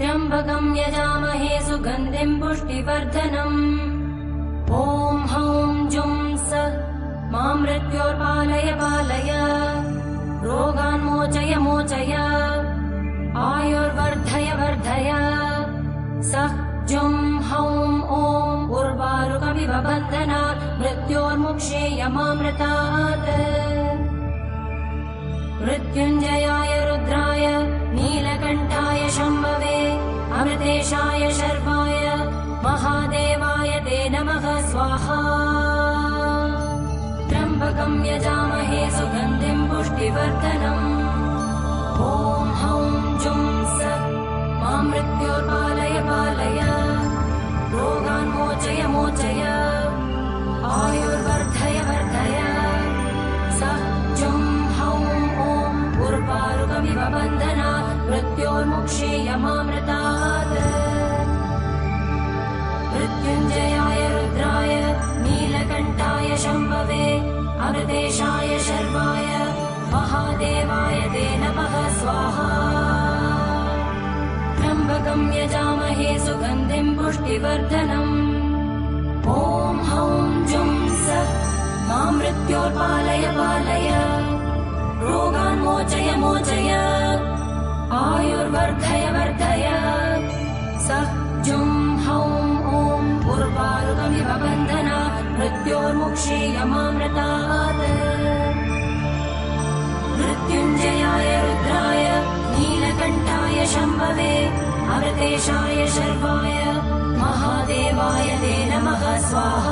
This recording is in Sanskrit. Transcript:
त्र्यम्बकम् यजामहे सुगन्धिम् पुष्टिवर्धनम्। ॐ हौं जुं स मां मृत्योर्पालय पालय। रोगान्मोचय मोचय। आयुर्वर्धय वर्धय। सः जुं हौं ॐ उर्वारुकमिव बन्धनात् मृत्योर्मुक्षेयमामृतात् मृत्युञ्जयाय रुद्राय अमृतेशाय शर्वाय महादेवाय ते नमः स्वाहा। त्र्यम्बकम् यजामहे सुगन्धिम् पुष्टिवर्धनम्। ॐ हौं जुं स मां मृत्योर्पालय पालय। रोगान्मोचय मोचय। आयुर्वर्धय बन्धनात् मृत्योर्मुक्षेयमामृतात् मृत्युञ्जयाय रुद्राय नीलकण्ठाय शम्भवे अमृतेशाय शर्वाय महादेवाय ते नमः स्वाहा। त्र्यम्बकम् यजामहे सुगन्धिम् पुष्टिवर्धनम्। ॐ हौं जुं स मां मृत्योर्पालय पालय। रोगान्मोचय मोचय आयुर्वर्धय वर्धय। स जुं हौं ॐ उर्वारुकमिव बन्धना मृत्योर्मुक्षेयमामृतात् मृत्युञ्जयाय रुद्राय नीलकण्ठाय शम्भवे अमृतेशाय शर्वाय महादेवाय ते नमः स्वाहा